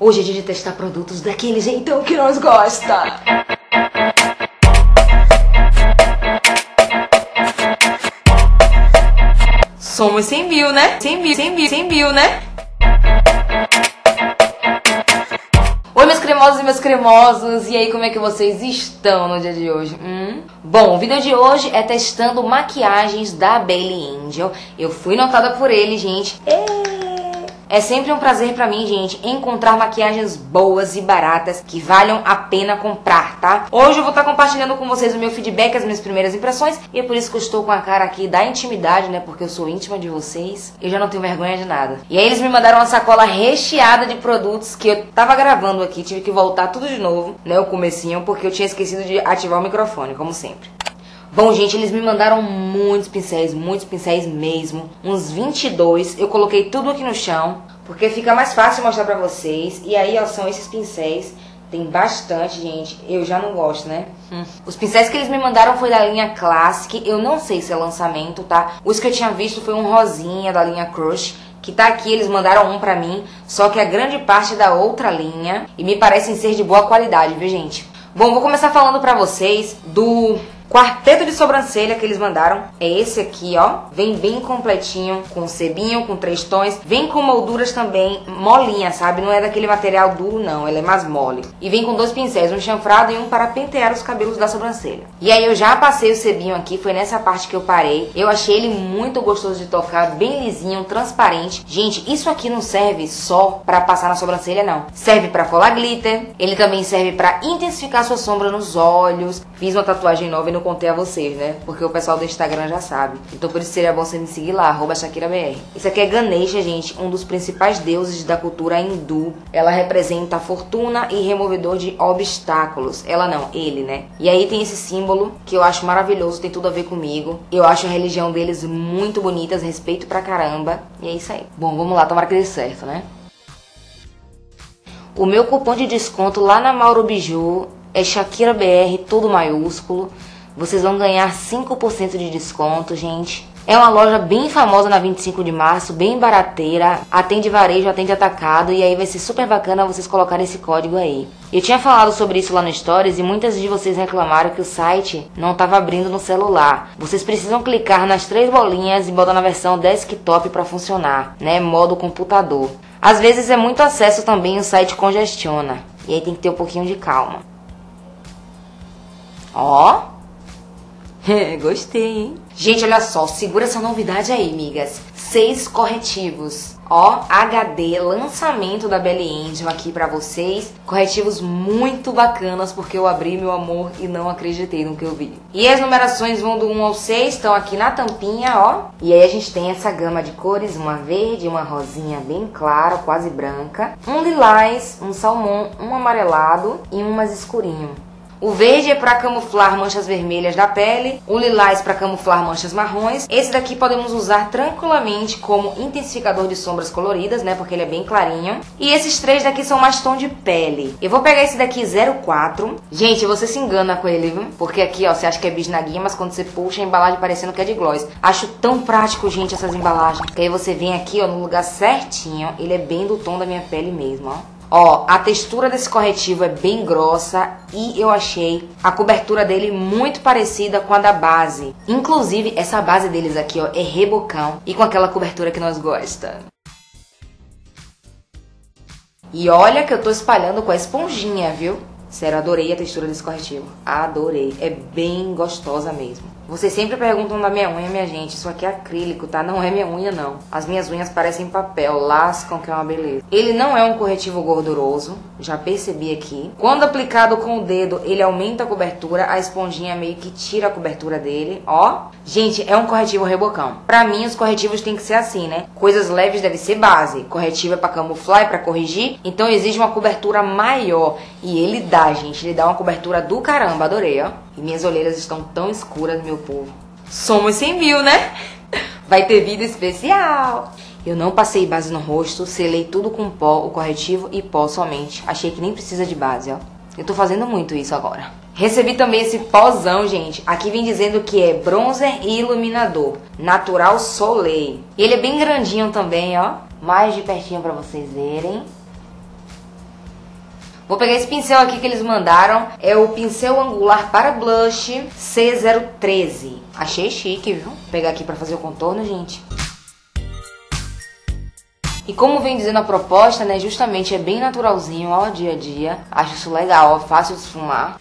Hoje é dia de testar produtos daquele jeitão que nós gosta. Somos 100 mil, né? 100 mil, 100 mil, 100 mil, né? Oi, meus cremosos e meus cremosos, e aí, como é que vocês estão no dia de hoje? Hum? Bom, o vídeo de hoje é testando maquiagens da Bailey Angel. Eu fui notada por ele, gente. Ei! É sempre um prazer pra mim, gente, encontrar maquiagens boas e baratas que valham a pena comprar, tá? Hoje eu vou estar tá compartilhando com vocês o meu feedback, as minhas primeiras impressões, e é por isso que eu estou com a cara aqui da intimidade, né? Porque eu sou íntima de vocês, eu já não tenho vergonha de nada. E aí eles me mandaram uma sacola recheada de produtos que eu tava gravando aqui, tive que voltar tudo de novo, né? O comecinho, porque eu tinha esquecido de ativar o microfone, como sempre. Bom, gente, eles me mandaram muitos pincéis, muitos pincéis mesmo, uns 22. Eu coloquei tudo aqui no chão, porque fica mais fácil mostrar pra vocês. E aí, ó, são esses pincéis. Tem bastante, gente. Eu já não gosto, né? Hum. Os pincéis que eles me mandaram foi da linha Classic. Eu não sei se é lançamento, tá? Os que eu tinha visto foi um rosinha da linha Crush que tá aqui, eles mandaram um pra mim, só que a grande parte é da outra linha e me parecem ser de boa qualidade, viu, gente? Bom, vou começar falando pra vocês do Quarteto de sobrancelha que eles mandaram é esse aqui, ó. Vem bem completinho, com cebinho, com três tons. Vem com molduras também molinha, sabe? Não é daquele material duro, não. Ela é mais mole. E vem com dois pincéis, um chanfrado e um para pentear os cabelos da sobrancelha. E aí eu já passei o cebinho aqui, foi nessa parte que eu parei. Eu achei ele muito gostoso de tocar, bem lisinho, transparente. Gente, isso aqui não serve só para passar na sobrancelha, não. Serve para colar glitter. Ele também serve para intensificar sua sombra nos olhos. Fiz uma tatuagem nova no contei a vocês, né? Porque o pessoal do Instagram já sabe. Então por isso seria bom você me seguir lá, arroba ShakiraBR. Isso aqui é Ganesha, gente, um dos principais deuses da cultura hindu. Ela representa fortuna e removedor de obstáculos. Ela não, ele, né? E aí tem esse símbolo que eu acho maravilhoso, tem tudo a ver comigo. Eu acho a religião deles muito bonitas, respeito pra caramba. E é isso aí. Bom, vamos lá, tomara que dê certo, né? O meu cupom de desconto lá na Mauro Biju é ShakiraBR, tudo maiúsculo. Vocês vão ganhar 5% de desconto, gente. É uma loja bem famosa na 25 de março, bem barateira, atende varejo, atende atacado e aí vai ser super bacana vocês colocarem esse código aí. Eu tinha falado sobre isso lá no Stories e muitas de vocês reclamaram que o site não estava abrindo no celular. Vocês precisam clicar nas três bolinhas e botar na versão desktop para funcionar, né? Modo computador. Às vezes é muito acesso também o site congestiona e aí tem que ter um pouquinho de calma. Ó, Gostei, hein? Gente, olha só, segura essa novidade aí, migas. Seis corretivos. Ó, HD, lançamento da Belly Angel aqui pra vocês. Corretivos muito bacanas, porque eu abri meu amor e não acreditei no que eu vi. E as numerações vão do 1 ao 6, estão aqui na tampinha, ó. E aí a gente tem essa gama de cores, uma verde, uma rosinha bem clara, quase branca. Um lilás, um salmão, um amarelado e um mais escurinho. O verde é para camuflar manchas vermelhas da pele, o lilás para camuflar manchas marrons. Esse daqui podemos usar tranquilamente como intensificador de sombras coloridas, né, porque ele é bem clarinho. E esses três daqui são mais tom de pele. Eu vou pegar esse daqui 04. Gente, você se engana com ele, viu? Porque aqui, ó, você acha que é bisnaguinha, mas quando você puxa a embalagem parecendo que é de gloss. Acho tão prático, gente, essas embalagens. Que aí você vem aqui, ó, no lugar certinho. Ele é bem do tom da minha pele mesmo, ó. Ó, a textura desse corretivo é bem grossa e eu achei a cobertura dele muito parecida com a da base. Inclusive, essa base deles aqui, ó, é rebocão e com aquela cobertura que nós gosta. E olha que eu tô espalhando com a esponjinha, viu? Sério, adorei a textura desse corretivo. Adorei. É bem gostosa mesmo. Vocês sempre perguntam da minha unha, minha gente. Isso aqui é acrílico, tá? Não é minha unha, não. As minhas unhas parecem papel, lascam, que é uma beleza. Ele não é um corretivo gorduroso, já percebi aqui. Quando aplicado com o dedo, ele aumenta a cobertura. A esponjinha meio que tira a cobertura dele, ó. Gente, é um corretivo rebocão. Pra mim, os corretivos tem que ser assim, né? Coisas leves deve ser base. Corretivo é pra camuflar e pra corrigir. Então exige uma cobertura maior. E ele dá, gente. Ele dá uma cobertura do caramba. Adorei, ó. E minhas olheiras estão tão escuras, meu povo. Somos 100 mil, né? Vai ter vídeo especial. Eu não passei base no rosto, selei tudo com pó, o corretivo e pó somente. Achei que nem precisa de base, ó. Eu tô fazendo muito isso agora. Recebi também esse pózão, gente. Aqui vem dizendo que é bronzer e iluminador. Natural Soleil. Ele é bem grandinho também, ó. Mais de pertinho pra vocês verem. Vou pegar esse pincel aqui que eles mandaram. É o pincel angular para blush C013. Achei chique, viu? Vou pegar aqui pra fazer o contorno, gente. E como vem dizendo a proposta, né, justamente é bem naturalzinho, ó, dia a dia. Acho isso legal, ó, fácil de esfumar.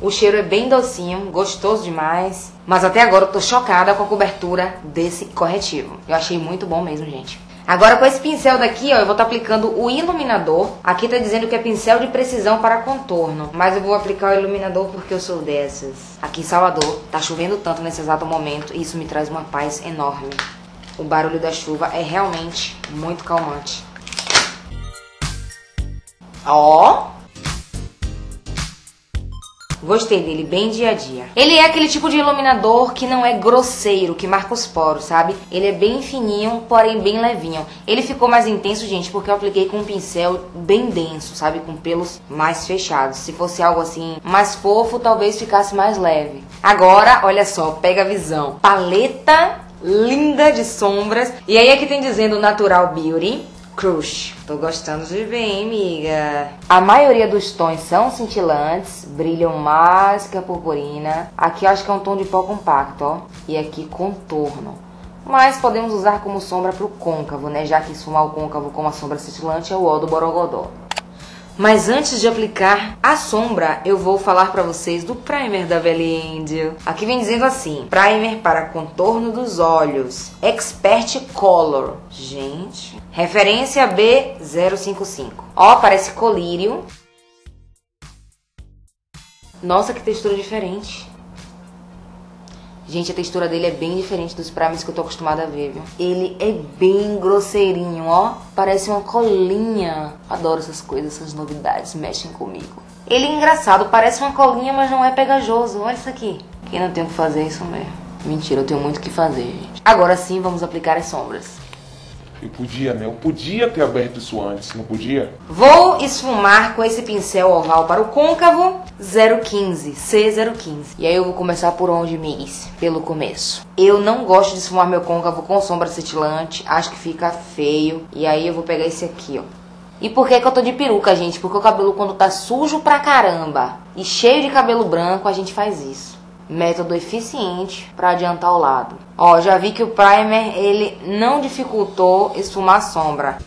O cheiro é bem docinho, gostoso demais. Mas até agora eu tô chocada com a cobertura desse corretivo. Eu achei muito bom mesmo, gente. Agora com esse pincel daqui, ó, eu vou estar tá aplicando o iluminador. Aqui tá dizendo que é pincel de precisão para contorno, mas eu vou aplicar o iluminador porque eu sou dessas. Aqui em Salvador, tá chovendo tanto nesse exato momento e isso me traz uma paz enorme. O barulho da chuva é realmente muito calmante. Ó, Gostei dele, bem dia a dia. Ele é aquele tipo de iluminador que não é grosseiro, que marca os poros, sabe? Ele é bem fininho, porém bem levinho. Ele ficou mais intenso, gente, porque eu apliquei com um pincel bem denso, sabe? Com pelos mais fechados. Se fosse algo assim mais fofo, talvez ficasse mais leve. Agora, olha só, pega a visão. Paleta linda de sombras. E aí aqui tem dizendo Natural Beauty. Crush. Tô gostando de ver, hein, amiga? A maioria dos tons são cintilantes, brilham mais que a purpurina. Aqui acho que é um tom de pó compacto, ó. E aqui contorno. Mas podemos usar como sombra pro côncavo, né? Já que esfumar o côncavo com uma sombra cintilante é o ó do borogodó. Mas antes de aplicar a sombra, eu vou falar para vocês do primer da Belly Angel. Aqui vem dizendo assim: primer para contorno dos olhos, Expert Color. Gente, referência B055. Ó, parece colírio. Nossa, que textura diferente. Gente, a textura dele é bem diferente dos primers que eu tô acostumada a ver, viu? Ele é bem grosseirinho, ó. Parece uma colinha. Adoro essas coisas, essas novidades, mexem comigo. Ele é engraçado, parece uma colinha, mas não é pegajoso. Olha isso aqui. Quem não tem o que fazer é isso mesmo. Mentira, eu tenho muito o que fazer, gente. Agora sim, vamos aplicar as sombras. Eu podia, né? Eu podia ter aberto isso antes, não podia? Vou esfumar com esse pincel oval para o côncavo 015, C015. E aí eu vou começar por onde, Miss? Pelo começo. Eu não gosto de esfumar meu côncavo com sombra cetilante, acho que fica feio. E aí eu vou pegar esse aqui, ó. E por que, que eu tô de peruca, gente? Porque o cabelo quando tá sujo pra caramba e cheio de cabelo branco, a gente faz isso método eficiente para adiantar o lado. Ó, já vi que o primer ele não dificultou esfumar a sombra.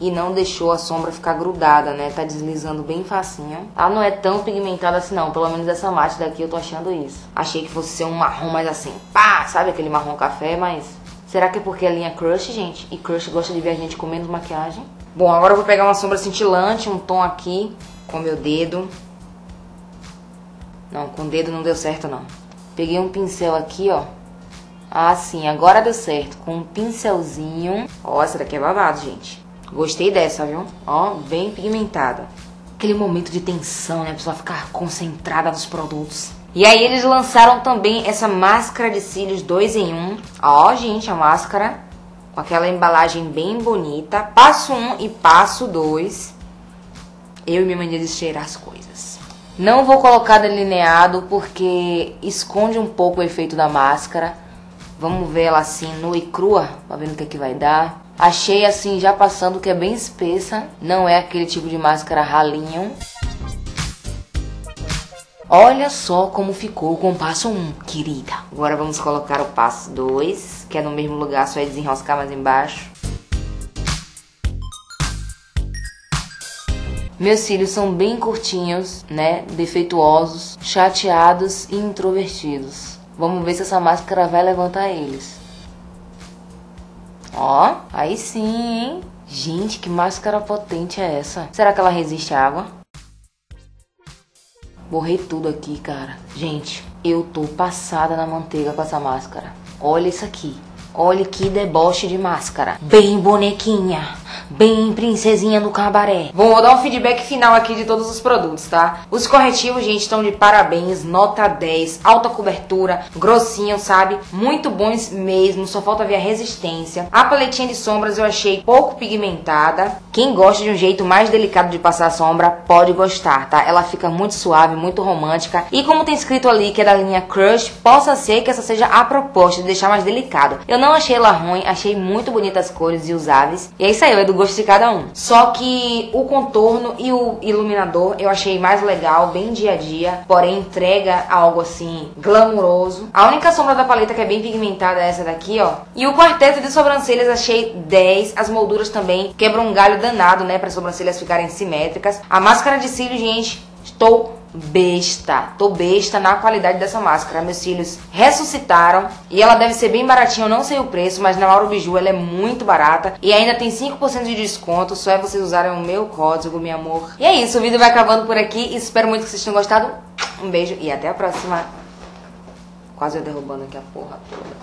E não deixou a sombra ficar grudada, né? Tá deslizando bem facinho. Ela não é tão pigmentada assim não, pelo menos essa mate daqui eu tô achando isso. Achei que fosse ser um marrom mais assim, pá, sabe aquele marrom café, mas... Será que é porque a linha Crush, gente? E Crush gosta de ver a gente com menos maquiagem? Bom, agora eu vou pegar uma sombra cintilante, um tom aqui, com meu dedo. Não, com o dedo não deu certo não. Peguei um pincel aqui, ó. Ah, sim, agora deu certo. Com um pincelzinho. Ó, essa daqui é babado, gente. Gostei dessa, viu? Ó, bem pigmentada. Aquele momento de tensão, né? A pessoa ficar concentrada nos produtos. E aí eles lançaram também essa máscara de cílios 2 em 1. Um. Ó, gente, a máscara com aquela embalagem bem bonita. Passo 1 um e passo 2. Eu e minha mania de cheirar as coisas. Não vou colocar delineado porque esconde um pouco o efeito da máscara. Vamos ver ela assim nua e crua, pra ver no que, é que vai dar. Achei assim, já passando, que é bem espessa. Não é aquele tipo de máscara ralinho. Olha só como ficou com o passo 1, querida. Agora vamos colocar o passo 2, que é no mesmo lugar, só é desenroscar mais embaixo. Meus cílios são bem curtinhos, né? Defeituosos, chateados e introvertidos. Vamos ver se essa máscara vai levantar eles. Ó, aí sim, hein? Gente, que máscara potente é essa? Será que ela resiste à água? Borrei tudo aqui, cara. Gente, eu tô passada na manteiga com essa máscara. Olha isso aqui. Olha que deboche de máscara. Bem bonequinha. Bem princesinha no cabaré. Bom, vou dar um feedback final aqui de todos os produtos, tá? Os corretivos, gente, estão de parabéns, nota 10, alta cobertura, grossinho, sabe? Muito bons mesmo, só falta ver a resistência. A paletinha de sombras eu achei pouco pigmentada. Quem gosta de um jeito mais delicado de passar sombra, pode gostar, tá? Ela fica muito suave, muito romântica. E como tem escrito ali que é da linha Crush, possa ser que essa seja a proposta de deixar mais delicado. Eu não achei ela ruim, achei muito bonitas as cores e usáveis. E é isso aí, é do gosto de cada um. Só que o contorno e o iluminador eu achei mais legal, bem dia a dia, porém entrega algo assim glamuroso. A única sombra da paleta que é bem pigmentada é essa daqui, ó. E o quarteto de sobrancelhas achei 10. As molduras também quebram um galho danado, né, para as sobrancelhas ficarem simétricas. A máscara de cílios, gente, estou besta. Tô besta na qualidade dessa máscara. Meus cílios ressuscitaram e ela deve ser bem baratinha, eu não sei o preço, mas na Mauro Biju ela é muito barata e ainda tem 5% de desconto, só é vocês usarem o meu código, meu amor. E é isso, o vídeo vai acabando por aqui. Espero muito que vocês tenham gostado. Um beijo e até a próxima. Quase eu derrubando aqui a porra toda.